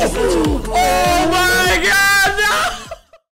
oh my god!